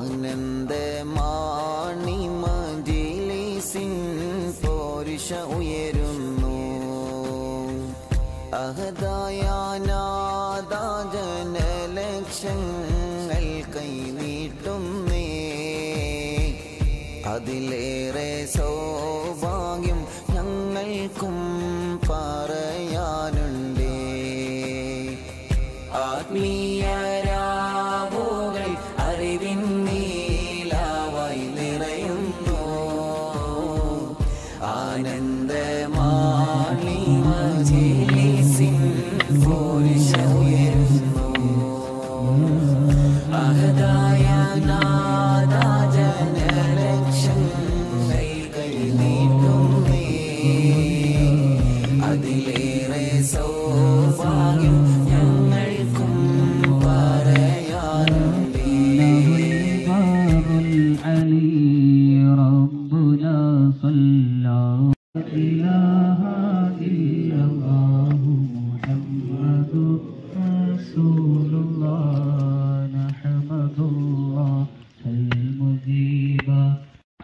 ആനന്ദ മാണി മജിലിസിൻ പോരുഷ ഉയരുന്നു. അഹദായാനാദ ജനലക്ഷങ്ങൾ കൈനീട്ടുന്നേ അതിലേറെ സൗഭാഗ്യം ഞങ്ങൾക്കും പറയാനുണ്ടേ. ആത്മീയ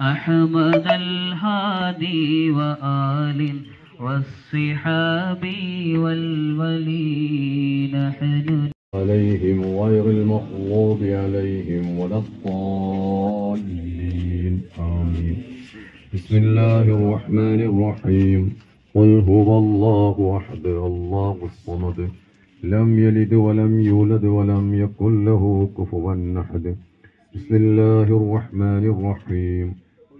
أحمد الهادي وآل والصحاب والولي نحن عليهم غير المغضوب عليهم ولا الضالين. آمين. بسم الله الرحمن الرحيم. قل هو الله أحد الله الصمد. لم يلد ولم يولد ولم يكن له كفوا أحد. بسم الله الرحمن الرحيم.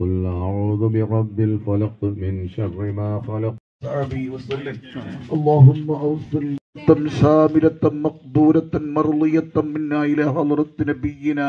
قل أعوذ برب الفلق من شر ما خلق. صحبه وسلم اللهم أوصل شاملة مقبولة مرضية منا إلى حضرة نبينا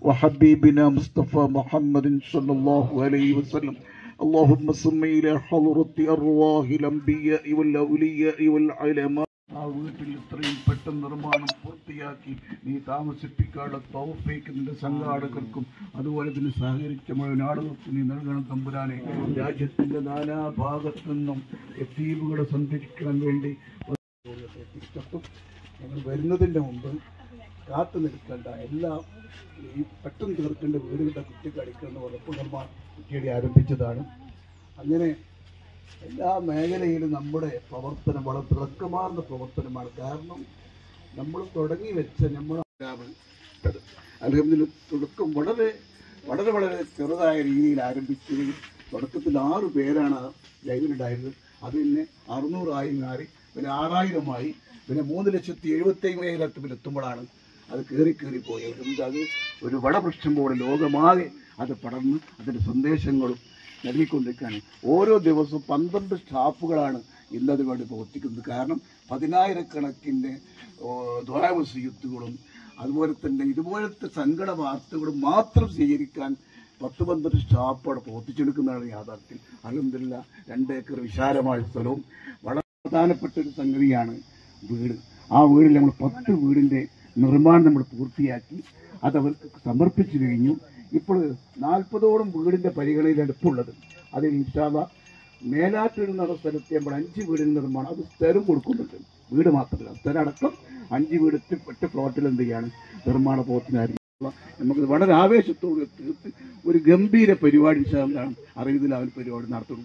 وحبيبنا مصطفى محمد صلى الله عليه وسلم. اللهم صل إلى حضرة أرواح الأنبياء والأولياء والعلماء. ആ വീട്ടിൽ ഇത്രയും പെട്ടെന്ന് നിർമ്മാണം പൂർത്തിയാക്കി നീ താമസിപ്പിക്കാനുള്ള തൗഫേക്ക് നിന്റെ സംഘാടകർക്കും അതുപോലെ തന്നെ സഹകരിച്ച മുഴുവൻ നീ നൽകണം തമ്പുരാനെ. രാജ്യത്തിന്റെ നാനാഭാഗത്തു നിന്നും എത്തീവുകളെ സന്ദർശിക്കാൻ വേണ്ടി തിരിച്ചെത്തും ഞങ്ങൾ വരുന്നതിന്റെ മുമ്പ് കാത്തു നിൽക്കേണ്ട എല്ലാം ഈ പെട്ടെന്ന് തീർക്കേണ്ട വീടുകളുടെ കുറ്റിക്ക് അടിക്കുന്ന ഉറപ്പ് നിർമ്മാണം കുറ്റിയടി ആരംഭിച്ചതാണ്. അങ്ങനെ എല്ലാ മേഖലയിലും നമ്മുടെ പ്രവർത്തനം വളരെ തിളക്കമാർന്ന പ്രവർത്തനമാണ്. കാരണം നമ്മൾ തുടങ്ങി വെച്ച നമ്മുടെ അല്ലെങ്കിൽ തുടക്കം വളരെ വളരെ വളരെ ചെറുതായ രീതിയിൽ ആരംഭിക്കുകയും തുടക്കത്തിൽ ആറ് പേരാണ് ലൈവിലുണ്ടായിരുന്നത്. അത് പിന്നെ അറുന്നൂറായി മാറി പിന്നെ ആറായിരമായി പിന്നെ മൂന്ന് ലക്ഷത്തി എഴുപത്തി അയ്യായിരത്തിൽ എത്തുമ്പോഴാണ് അത് കയറി കയറി പോയത്. അത് ഒരു വടവൃക്ഷം പോലെ ലോകമാകെ അത് പടർന്ന് അതിന്റെ സന്ദേശങ്ങളും നൽകിക്കൊണ്ടിരിക്കുകയാണ്. ഓരോ ദിവസവും പന്ത്രണ്ട് സ്റ്റാഫുകളാണ് ഇന്നത് വേണ്ടി പ്രവർത്തിക്കുന്നത്. കാരണം പതിനായിരക്കണക്കിന്റെ ദ്വാരവസീയത്തുകളും അതുപോലെ തന്നെ ഇതുപോലത്തെ സങ്കട വാർത്തകളും മാത്രം സ്വീകരിക്കാൻ പത്ത് പന്ത്രണ്ട് സ്റ്റാഫ് അവിടെ പ്രവർത്തിച്ചെടുക്കുന്നതാണ് യാഥാർത്ഥ്യം. അലഹമില്ല രണ്ടേക്കർ വിശാലമായ സ്ഥലവും വളരെ പ്രധാനപ്പെട്ട ഒരു സംഗതിയാണ് വീട്. ആ വീടിൽ നമ്മൾ പത്ത് വീടിന്റെ നിർമ്മാണം നമ്മൾ പൂർത്തിയാക്കി അതവർക്ക് സമർപ്പിച്ചു കഴിഞ്ഞു. ഇപ്പോൾ നാൽപ്പതോളം വീടിന്റെ പരിഗണനയിലാണ് ഇപ്പോൾ ഉള്ളത്. അതിൽ ഇൻഷാല്ല മേലാറ്റൂർ എന്ന സ്ഥലത്ത് നമ്മൾ അഞ്ച് വീടിന് നിർമ്മാണം അത് സ്ഥലം കൊടുക്കുന്നുണ്ട്. വീട് മാത്രമല്ല സ്ഥലം അടക്കം അഞ്ച് വീട് ഒറ്റ പ്ലോട്ടിൽ എന്ത് ചെയ്യാണ്? നിർമ്മാണ പ്രവർത്തനമായിരുന്നു നമുക്ക് വളരെ ആവേശത്തോടെ തീർത്ത് ഒരു ഗംഭീര പരിപാടി എന്താണ്? അറിവിൽ അവൻ പരിപാടി നടത്തും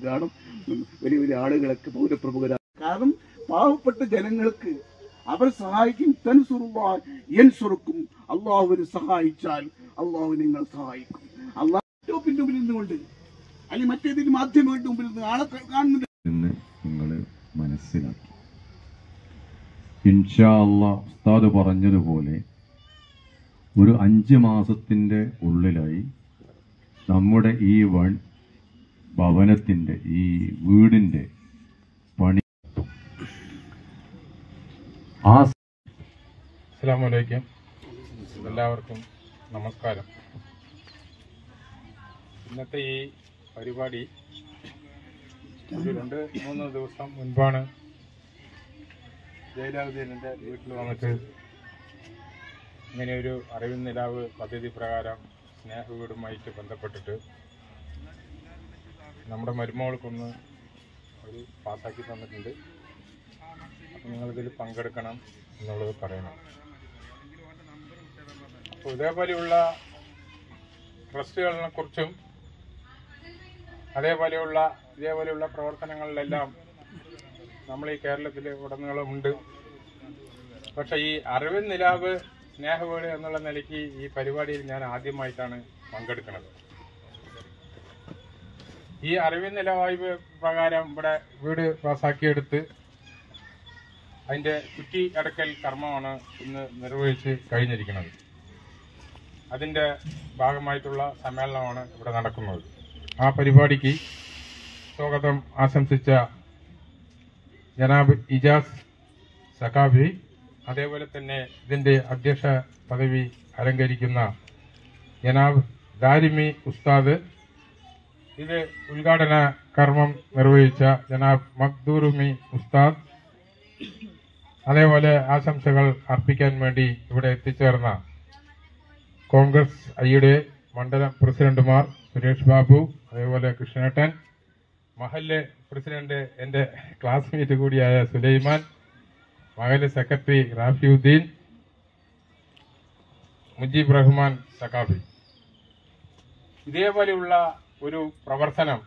വലിയ വലിയ ആളുകളൊക്കെ പൗരപ്രമുഖരാണ് കാരണം പാവപ്പെട്ട ജനങ്ങൾക്ക് അവർ സഹായിക്കും. തൻ സുറുവാൻ എൻ സുറുക്കും അള്ളാഹുവിന് സഹായിച്ചാൽ അള്ളാഹു നിങ്ങൾ സഹായിക്കും. അള്ളാഹുവിന്റെ മുമ്പിൽ നിന്നുകൊണ്ട് അല്ലെങ്കിൽ മറ്റേതിന് മാധ്യമങ്ങളുടെ മുമ്പിൽ നിന്ന് ആളെ കാണുന്നുണ്ട് എന്ന് നിങ്ങൾ മനസ്സിലാക്കി. ഇൻഷാ അള്ളാ ഉസ്താദ് പറഞ്ഞതുപോലെ ഒരു അഞ്ച് മാസത്തിന്റെ ഉള്ളിലായി നമ്മുടെ ഈ വൺ ഭവനത്തിന്റെ ഈ വീടിന്റെ പണി. ആ അസ്സാമലൈക്കും എല്ലാവർക്കും നമസ്കാരം. ഇന്നത്തെ ഈ പരിപാടി ഒരു രണ്ട് മൂന്ന് ദിവസം മുൻപാണ് ജയലാവുദ്ദീനിന്റെ വീട്ടിൽ വന്നിട്ട് ഇങ്ങനെ ഒരു അറിവിൻ നിലാവ് പദ്ധതി പ്രകാരം സ്നേഹവീടുമായിട്ട് ബന്ധപ്പെട്ടിട്ട് നമ്മുടെ മരുമകൾക്കൊന്ന് ഒരു പാസ്സാക്കി തന്നിട്ടുണ്ട്. അപ്പം നിങ്ങളിതിൽ പങ്കെടുക്കണം എന്നുള്ളത് പറയണം. അപ്പോൾ ഇതേപോലെയുള്ള ട്രസ്റ്റുകളെ കുറിച്ചും അതേപോലെയുള്ള ഇതേപോലെയുള്ള പ്രവർത്തനങ്ങളിലെല്ലാം നമ്മൾ ഈ കേരളത്തിൽ ഉടനീളമുണ്ട് പക്ഷേ ഈ അറിവിൻ നിലാവ് സ്നേഹവേട് എന്നുള്ള നിലയ്ക്ക് ഈ പരിപാടിയിൽ ഞാൻ ആദ്യമായിട്ടാണ് പങ്കെടുക്കുന്നത്. ഈ അറിവിൻ നിലവായ്പ പ്രകാരം ഇവിടെ വീട് പാസാക്കിയെടുത്ത് അതിന്റെ കുറ്റി അടക്കൽ കർമ്മമാണ് ഇന്ന് നിർവഹിച്ച് കഴിഞ്ഞിരിക്കുന്നത്. അതിന്റെ ഭാഗമായിട്ടുള്ള സമ്മേളനമാണ് ഇവിടെ നടക്കുന്നത്. ആ പരിപാടിക്ക് സ്വാഗതം ആശംസിച്ച ജനാബ് ഇജാസ് സഖാബി അതേപോലെ തന്നെ ഇതിന്റെ അധ്യക്ഷ പദവി അലങ്കരിക്കുന്ന ജനാബ് ദാരിമി ഉസ്താദ്. ഇത് ഉദ്ഘാടന കർമ്മം നിർവഹിച്ച ജനാബ് മഖ്ദൂറുമി ഉസ്താദ്. അതേപോലെ ആശംസകൾ അർപ്പിക്കാൻ വേണ്ടി ഇവിടെ എത്തിച്ചേർന്ന കോൺഗ്രസ് ഐയുടെ മണ്ഡലം പ്രസിഡന്റുമാർ സുരേഷ് ബാബു അതേപോലെ കൃഷ്ണേട്ടൻ മഹല്ല് പ്രസിഡന്റ് എന്റെ ക്ലാസ്മേറ്റ് കൂടിയായ സുലൈമാൻ മഹൽ സെക്രട്ടറി റാഫിയുദ്ദീൻ മുജീബ് റഹ്മാൻ സഖാഫി. ഇതേപോലെയുള്ള ഒരു പ്രവർത്തനം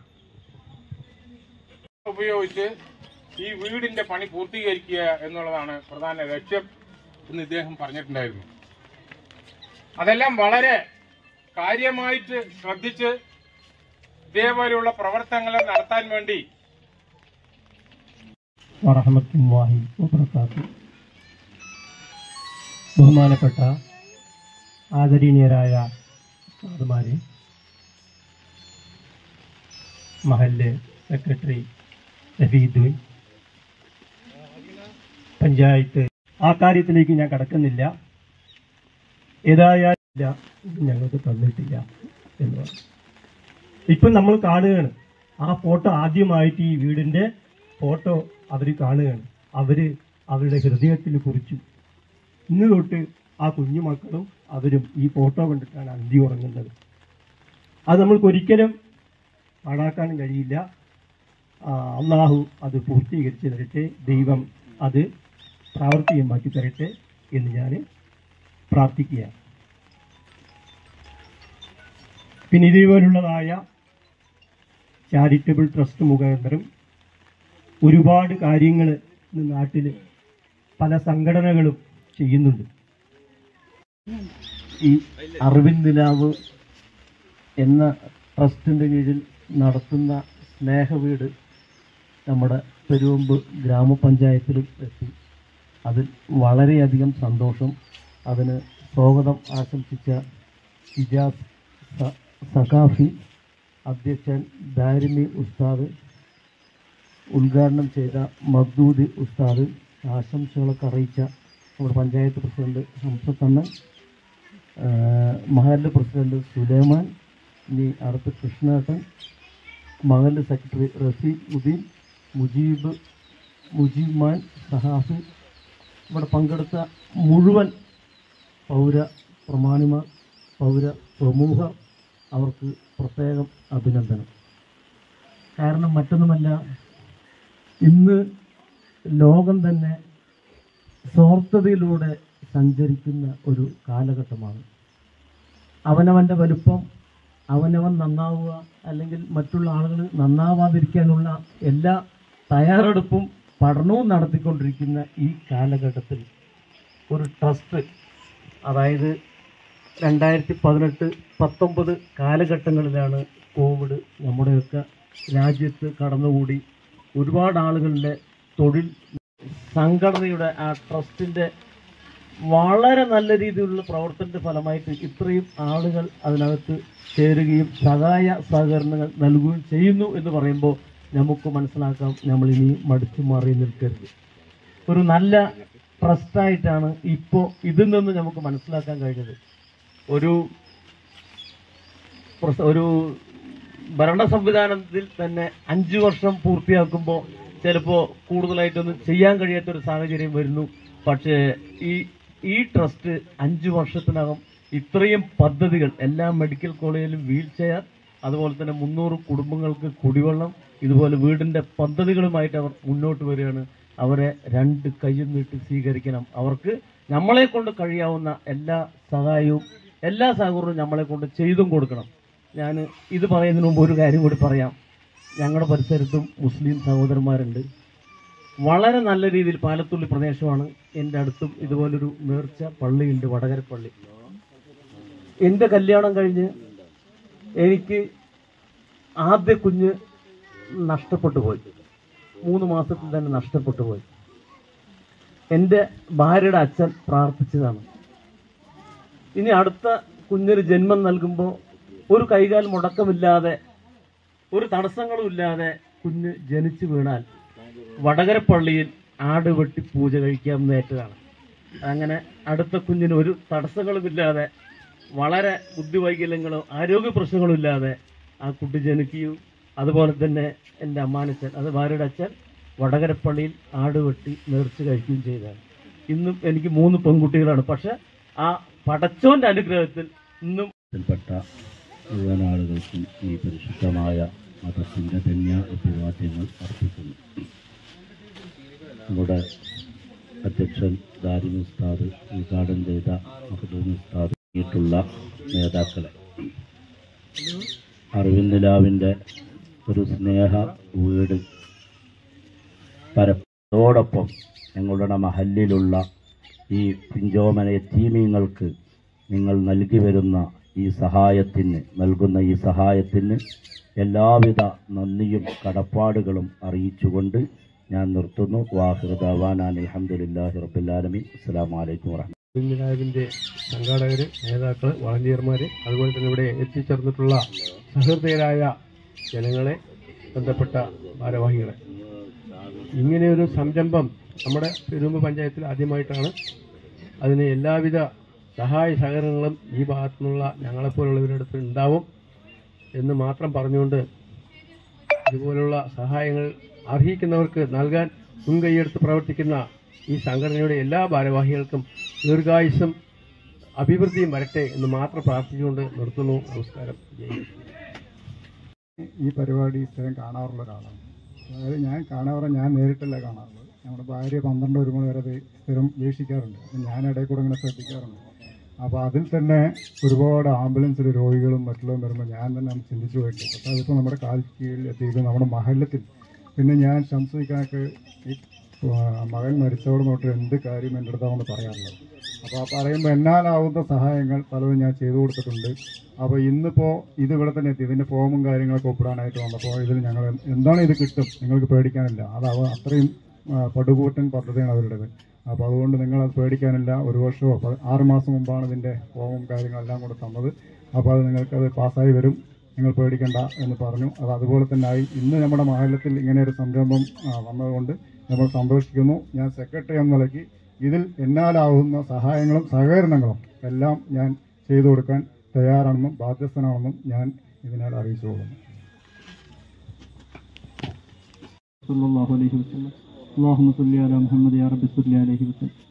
ഉപയോഗിച്ച് ഈ വീടിന്റെ പണി പൂർത്തീകരിക്കുക എന്നുള്ളതാണ് പ്രധാന ലക്ഷ്യം എന്ന് ഇദ്ദേഹം പറഞ്ഞിട്ടുണ്ടായിരുന്നു. അതെല്ലാം വളരെ കാര്യമായിട്ട് ശ്രദ്ധിച്ച് ഇതേപോലെയുള്ള പ്രവർത്തനങ്ങൾ നടത്താൻ വേണ്ടി ബഹുമാനപ്പെട്ട ആദരണീയരായ സാധുമാരെ മഹല്ല് സെക്രട്ടറി റഫീദ് പഞ്ചായത്ത് ആ കാര്യത്തിലേക്ക് ഞാൻ കടക്കുന്നില്ല. ഏതായാലും ഇല്ല, ഇത് ഞങ്ങൾക്ക് തന്നിട്ടില്ല എന്ന് പറഞ്ഞു. ഇപ്പം നമ്മൾ കാണുകയാണ്. ആ ഫോട്ടോ ആദ്യമായിട്ട് ഈ വീടിന്റെ ഫോട്ടോ അവർ കാണുകയാണ്. അവർ അവരുടെ ഹൃദയത്തിൽ കുറിച്ചു. ഇന്ന് തൊട്ട് ആ കുഞ്ഞുമക്കളും അവരും ഈ ഫോട്ടോ കണ്ടിട്ടാണ് അന്തി ഉറങ്ങുന്നത്. അത് നമ്മൾക്ക് ഒരിക്കലും പാടാക്കാനും കഴിയില്ല. അള്ളാഹു അത് പൂർത്തീകരിച്ച് തരട്ടെ. ദൈവം അത് പ്രാവർത്തികമാക്കി തരട്ടെ എന്ന് ഞാൻ പ്രാർത്ഥിക്കുകയാണ് പിന്നെ ഇതേപോലുള്ളതായ ചാരിറ്റബിൾ ട്രസ്റ്റ് മുഖാന്തരം ഒരുപാട് കാര്യങ്ങൾ ഇന്ന് നാട്ടിൽ പല സംഘടനകളും ചെയ്യുന്നുണ്ട്. ഈ അറിവിൻ നിലാവ് എന്ന ട്രസ്റ്റിന്റെ കീഴിൽ നടത്തുന്ന സ്നേഹവീട് നമ്മുടെ പെരുവമ്പ് ഗ്രാമപഞ്ചായത്തിലും എത്തി. അതിൽ വളരെയധികം സന്തോഷം അതിന് സ്വാഗതം ആശംസിച്ച ഇജാസ് സഖാഫി അധ്യക്ഷൻ ദാരിമി ഉസ്താദ് ഉദ്ഘാടനം ചെയ്ത മഖ്ദൂദ് ഉസ്താദ് ആശംസകളൊക്കെ അറിയിച്ച നമ്മുടെ പഞ്ചായത്ത് പ്രസിഡന്റ് ഹംസത്തണ്ണൻ മഹല്ല് പ്രസിഡന്റ് സുലൈമാൻ ഇനി അടുത്ത് കൃഷ്ണേട്ടൻ മഹല്ല് സെക്രട്ടറി റസീദ് ഉദ്ദീൻ മുജീബ് മുജീബ് മാൻ സഹാഫി. ഇവിടെ പങ്കെടുത്ത മുഴുവൻ പൗര പ്രമാണിമാർ പൗര പ്രമുഖർ അവർക്ക് പ്രത്യേകം അഭിനന്ദനം. കാരണം മറ്റൊന്നുമല്ല ഇന്ന് ലോകം തന്നെ സ്വാർത്ഥതയിലൂടെ സഞ്ചരിക്കുന്ന ഒരു കാലഘട്ടമാണ്. അവനവന്റെ വലുപ്പം അവനവൻ നന്നാവുക അല്ലെങ്കിൽ മറ്റുള്ള ആളുകൾ നന്നാവാതിരിക്കാനുള്ള എല്ലാ തയ്യാറെടുപ്പും പഠനവും നടത്തിക്കൊണ്ടിരിക്കുന്ന ഈ കാലഘട്ടത്തിൽ ഒരു ട്രസ്റ്റ് അതായത് രണ്ടായിരത്തി പതിനെട്ട് പത്തൊമ്പത് കാലഘട്ടങ്ങളിലാണ് കോവിഡ് നമ്മുടെയൊക്കെ രാജ്യത്ത് കടന്നുകൂടി. ഒരുപാട് ആളുകളുടെ തൊഴിൽ സംഘടനയുടെ ആ ട്രസ്റ്റിന്റെ വളരെ നല്ല രീതിയിലുള്ള പ്രവർത്തനത്തിന്റെ ഫലമായിട്ട് ഇത്രയും ആളുകൾ അതിനകത്ത് ചേരുകയും സഹായ സഹകരണങ്ങൾ നൽകുകയും ചെയ്യുന്നു എന്ന് പറയുമ്പോൾ നമുക്ക് മനസ്സിലാക്കാം. നമ്മൾ ഇനി മടിച്ചു മാറി നിൽക്കരുത്. ഒരു നല്ല ട്രസ്റ്റായിട്ടാണ് ഇപ്പോൾ ഇതിൽ നിന്ന് നമുക്ക് മനസ്സിലാക്കാൻ കഴിഞ്ഞത്. ഒരു ഒരു ഭരണ സംവിധാനത്തിൽ തന്നെ അഞ്ചു വർഷം പൂർത്തിയാക്കുമ്പോൾ ചിലപ്പോൾ കൂടുതലായിട്ടൊന്നും ചെയ്യാൻ കഴിയാത്ത ഒരു സാഹചര്യം വരുന്നു. പക്ഷേ ഈ ഈ ട്രസ്റ്റ് അഞ്ചു വർഷത്തിനകം ഇത്രയും പദ്ധതികൾ എല്ലാ മെഡിക്കൽ കോളേജിലും വീൽ ചെയർ അതുപോലെ തന്നെ മുന്നൂറ് കുടുംബങ്ങൾക്ക് കുടിവെള്ളം ഇതുപോലെ വീടിന്റെ പദ്ധതികളുമായിട്ട് അവർ മുന്നോട്ട് വരികയാണ്. അവരെ രണ്ട് കൈയും നീട്ടി സ്വീകരിക്കണം. അവർക്ക് നമ്മളെ കൊണ്ട് കഴിയാവുന്ന എല്ലാ സഹായവും എല്ലാ സഹകരണവും നമ്മളെ കൊണ്ട് ചെയ്തും കൊടുക്കണം. ഞാൻ ഇത് പറയുന്നതിന് മുമ്പ് ഒരു കാര്യം കൂടി പറയാം. ഞങ്ങളുടെ പരിസരത്തും മുസ്ലിം സഹോദരന്മാരുണ്ട്. വളരെ നല്ല രീതിയിൽ പാലത്തുള്ളി പ്രദേശമാണ്. എന്റെ അടുത്തും ഇതുപോലൊരു നേർച്ച പള്ളിയുണ്ട് വടകര പള്ളി. എന്റെ കല്യാണം കഴിഞ്ഞ് എനിക്ക് ആദ്യ കുഞ്ഞ് നഷ്ടപ്പെട്ടു പോയി മൂന്ന് മാസത്തിൽ തന്നെ നഷ്ടപ്പെട്ടു പോയി. എന്റെ ഭാര്യയുടെ അച്ഛൻ പ്രാർത്ഥിച്ചതാണ്. ഇനി അടുത്ത കുഞ്ഞിന് ജന്മം നൽകുമ്പോൾ ഒരു കൈകാൽ മുടക്കമില്ലാതെ ഒരു തടസ്സങ്ങളും ഇല്ലാതെ കുഞ്ഞ് ജനിച്ചു വീണാൽ വടകരപ്പള്ളിയിൽ ആട് വെട്ടി പൂജ കഴിക്കാമെന്ന് ഏറ്റതാണ്. അങ്ങനെ അടുത്ത കുഞ്ഞിന് ഒരു തടസ്സങ്ങളുമില്ലാതെ വളരെ ബുദ്ധിവൈകല്യങ്ങളോ ആരോഗ്യ പ്രശ്നങ്ങളും ഇല്ലാതെ ആ കുട്ടി ജനിക്കുകയും അതുപോലെ തന്നെ എന്റെ അമ്മാനച്ഛൻ അത് ഭാര്യയുടെ അച്ഛൻ വടകരപ്പള്ളിയിൽ ആട് വെട്ടി നേർച്ച കഴിക്കുകയും ചെയ്തതാണ് ഇന്നും എനിക്ക് മൂന്ന് പെൺകുട്ടികളാണ്. പക്ഷെ ആ പടച്ചോന്റെ അനുഗ്രഹത്തിൽ ഇന്നും പെട്ട മുഴുവൻ ആളുകൾക്കും ഈ പരിശുദ്ധമായ മതത്തിന്റെ ധന്യ അഭിവാദ്യങ്ങൾ അർപ്പിക്കുന്നു. നമ്മുടെ അധ്യക്ഷൻ ദാരി ഉസ്താദ് ഉദ്ഘാടനം ചെയ്ത മഹദൂം ഉസ്താദ് നേതാക്കളെ അറിവിന്ദിലാവിന്റെ ഒരു സ്നേഹ വീട്. പരത്തോടൊപ്പം ഞങ്ങളുടെ മഹല്ലിലുള്ള ഈ പിഞ്ചോമന തീമീങ്ങൾക്ക് നിങ്ങൾ നൽകി വരുന്ന ഈ സഹായത്തിന് നൽകുന്ന ഈ സഹായത്തിന് എല്ലാവിധ നന്ദിയും കടപ്പാടുകളും അറിയിച്ചുകൊണ്ട് ഞാൻ നിർത്തുന്നു. വാഹിറുദാൻ അലഹമുല്ലാഹി റബുല്ലാലമി അസ്സാം വലൈക്കും വാഹമ ലാബിന്റെ സംഘാടകര് നേതാക്കൾ വളണ്ടിയർമാര് അതുപോലെ തന്നെ ഇവിടെ എത്തിച്ചേർന്നിട്ടുള്ള സഹൃദയരായ ജനങ്ങളെ ബന്ധപ്പെട്ട ഭാരവാഹികളെ. ഇങ്ങനെയൊരു സംരംഭം നമ്മുടെ പെരുമ്പ് പഞ്ചായത്തിൽ ആദ്യമായിട്ടാണ്. അതിന് എല്ലാവിധ സഹായ സഹകരണങ്ങളും ഈ ഭാഗത്തു നിന്നുള്ള ഞങ്ങളെപ്പോലുള്ളവരുടെ അടുത്ത് ഉണ്ടാവും എന്ന് മാത്രം പറഞ്ഞുകൊണ്ട് ഇതുപോലുള്ള സഹായങ്ങൾ അർഹിക്കുന്നവർക്ക് നൽകാൻ മുൻകൈയെടുത്ത് പ്രവർത്തിക്കുന്ന ഈ സംഘടനയുടെ എല്ലാ ഭാരവാഹികൾക്കും ദീർഘായുസും അഭിവൃദ്ധിയും വരട്ടെ എന്ന് മാത്രം പ്രാർത്ഥിച്ചുകൊണ്ട് നിർത്തുന്നു. നമസ്കാരം. ഈ പരിപാടി സ്ഥിരം കാണാറുള്ള ഒരാളാണ്. അതായത് ഞാൻ കാണാറ് ഞാൻ നേരിട്ടല്ല കാണാറുള്ളത്. നമ്മുടെ ഭാര്യ പന്ത്രണ്ട് ഒരു മണി വരെ സ്ഥിരം വീക്ഷിക്കാറുണ്ട്. ഞാൻ ഇടയിൽ കൂടെ ഇങ്ങനെ ശ്രദ്ധിക്കാറുണ്ട്. അപ്പോൾ അതിൽ തന്നെ ഒരുപാട് ആംബുലൻസിൽ രോഗികളും മറ്റുള്ളവരും വരുമ്പോൾ ഞാൻ തന്നെ ചിന്തിച്ചു പോയിട്ടുണ്ട്. പക്ഷേ അതിപ്പോൾ നമ്മുടെ കാൽ കീഴിൽ എത്തിയിട്ട് നമ്മുടെ മഹലത്തിൽ പിന്നെ ഞാൻ ശംസിക്കാനൊക്കെ മകൻ മരിച്ചോട് തൊട്ട് എന്ത് കാര്യം എന്റെ അടുത്താണെന്ന് പറയാറുള്ളത് അപ്പോൾ പറയുമ്പോൾ എന്നാലാവുന്ന സഹായങ്ങൾ പലതും ഞാൻ ചെയ്തു കൊടുത്തിട്ടുണ്ട്. അപ്പോൾ ഇന്നിപ്പോൾ ഇത് ഇവിടെ തന്നെ എത്തി. ഇതിന്റെ ഫോമും കാര്യങ്ങളൊക്കെ ഒപ്പിടാനായിട്ട് വന്നപ്പോൾ ഇതിൽ ഞങ്ങൾ എന്താണ് ഇത് കിട്ടും? നിങ്ങൾക്ക് പേടിക്കാനില്ല. അതാവ് അത്രയും പടുകൂറ്റൻ പദ്ധതിയാണ് അവരുടേത്. അപ്പോൾ അതുകൊണ്ട് നിങ്ങൾ അത് പേടിക്കാനില്ല. ഒരു വർഷമോ ആറ് മാസം മുമ്പാണ് ഇതിന്റെ ഫോമും കാര്യങ്ങളെല്ലാം കൂടെ തന്നത്. അപ്പോൾ അത് നിങ്ങൾക്കത് പാസ്സായി വരും. നിങ്ങൾ പേടിക്കേണ്ട എന്ന് പറഞ്ഞു. അത് അതുപോലെ തന്നെ ആയി. ഇന്ന് നമ്മുടെ മഹല്ലത്തിൽ ഇങ്ങനെ ഒരു സംരംഭം വന്നതുകൊണ്ട് നമ്മൾ സന്തോഷിക്കുന്നു. ഞാൻ സെക്രട്ടറി എന്ന നിലയ്ക്ക് ഇതിൽ എന്നാലാവുന്ന സഹായങ്ങളും സഹകരണങ്ങളും എല്ലാം ഞാൻ ചെയ്തു കൊടുക്കാൻ തയ്യാറാണെന്നും ബാധ്യസ്ഥനാണെന്നും ഞാൻ ഇതിനാൽ അറിയിച്ചു കൊടുക്കുന്നു അലൈഹി വസല്ലം. അല്ലാഹുമ്മ മുസ്ലിയാല അലാ മുഹമ്മദ് യാ അലഹി സല്ലി